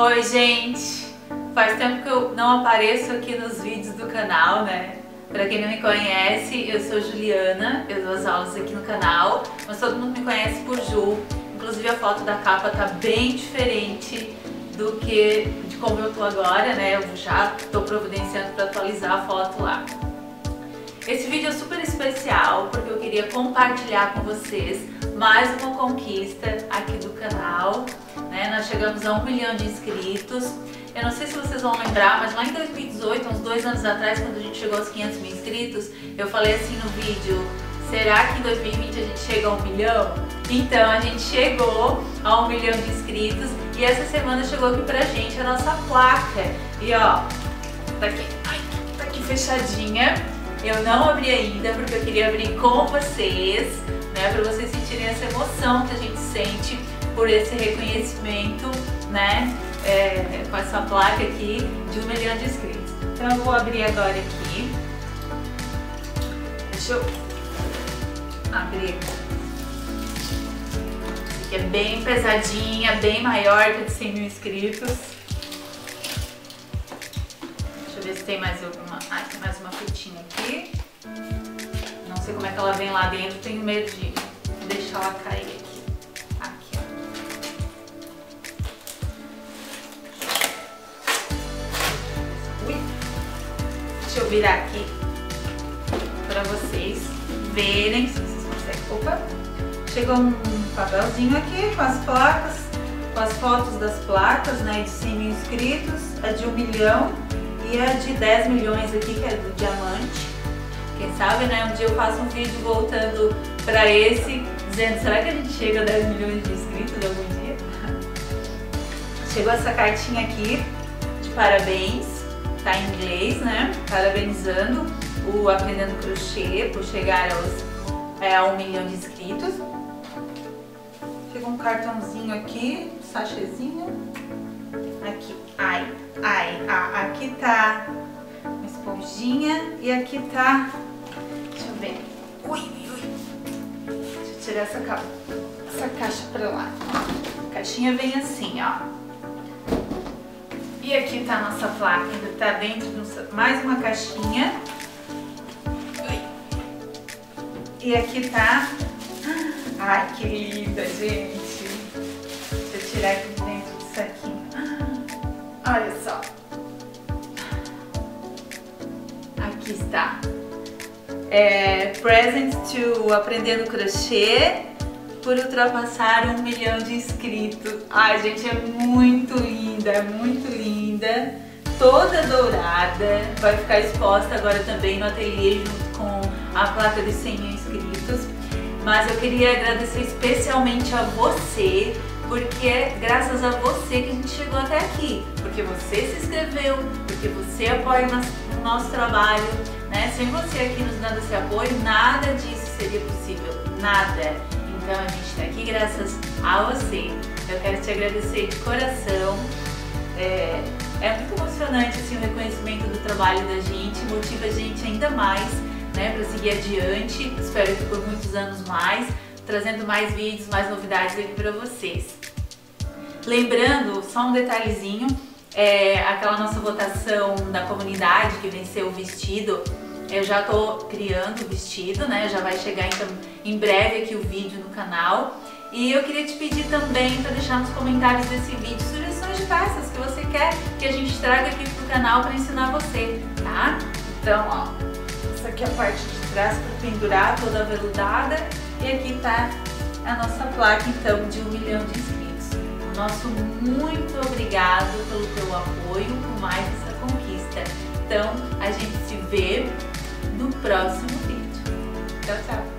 Oi, gente! Faz tempo que eu não apareço aqui nos vídeos do canal, né? Pra quem não me conhece, eu sou Juliana, eu dou as aulas aqui no canal, mas todo mundo me conhece por Ju. Inclusive a foto da capa tá bem diferente do que de como eu tô agora, né? Eu já tô providenciando para atualizar a foto lá. Esse vídeo é super especial porque eu queria compartilhar com vocês mais uma conquista aqui do canal. Né? Nós chegamos a um milhão de inscritos. Eu não sei se vocês vão lembrar, mas lá em 2018, uns dois anos atrás, quando a gente chegou aos 500 mil inscritos, eu falei assim no vídeo, será que em 2020 a gente chega a um milhão? Então a gente chegou a um milhão de inscritos e essa semana chegou aqui pra gente a nossa placa. E ó, tá aqui, ai, tá aqui fechadinha. Eu não abri ainda porque eu queria abrir com vocês, né, para vocês sentirem essa emoção que a gente sente por esse reconhecimento, né, é, com essa placa aqui de um milhão de inscritos. Então eu vou abrir agora aqui. Deixa eu abrir que é bem pesadinha, bem maior que de 100 mil inscritos. Ver se tem mais alguma. Ah, tem mais uma fitinha aqui. Não sei como é que ela vem lá dentro, tenho medo de deixar ela cair aqui. Aqui, ó. Ui. Deixa eu virar aqui para vocês verem se vocês conseguem. Opa! Chegou um papelzinho aqui com as placas, com as fotos das placas, né, de 100 mil inscritos, a de 1 milhão e a de 10 milhões aqui, que é do diamante. Quem sabe, né, um dia eu faço um vídeo voltando para esse, dizendo, será que a gente chega a 10 milhões de inscritos algum dia? Chegou essa cartinha aqui de parabéns, tá em inglês, né, parabenizando o Aprendendo Crochê por chegar aos, é, a um milhão de inscritos. Um cartãozinho aqui, sachêzinho. Aqui, ai, ai, ah, aqui tá uma esponjinha e aqui tá, deixa eu ver, ui, ui, deixa eu tirar essa, essa caixa pra lá. A caixinha vem assim, ó. E aqui tá a nossa placa, ainda tá dentro de mais uma caixinha. E aqui tá Ai, que linda, gente. Deixa eu tirar aqui de dentro disso aqui. Olha só. Aqui está. É, present to Aprendendo Crochê por ultrapassar um milhão de inscritos. Ai, gente, é muito linda, é muito linda. Toda dourada. Vai ficar exposta agora também no ateliê junto com a placa de 100 mil inscritos mas eu queria agradecer especialmente a você, porque é graças a você que a gente chegou até aqui, porque você se inscreveu, porque você apoia o nosso trabalho, né? Sem você aqui nos dando esse apoio, nada disso seria possível, nada. Então a gente está aqui graças a você. Eu quero te agradecer de coração. É, é muito emocionante assim, o reconhecimento do trabalho da gente, motiva a gente ainda mais né, para seguir adiante. Espero que por muitos anos mais, trazendo mais vídeos, mais novidades aqui para vocês. Lembrando, só um detalhezinho, é, aquela nossa votação da comunidade que venceu o vestido, eu já tô criando o vestido, né? Já vai chegar então em breve aqui o vídeo no canal. E eu queria te pedir também para deixar nos comentários desse vídeo sugestões de peças que você quer que a gente traga aqui pro canal para ensinar você, tá? Então, ó, essa aqui é a parte de trás para pendurar, toda veludada. E aqui tá a nossa placa, então, de um milhão de inscritos. Nosso muito obrigado pelo teu apoio por mais essa conquista. Então, a gente se vê no próximo vídeo. Tchau, tchau!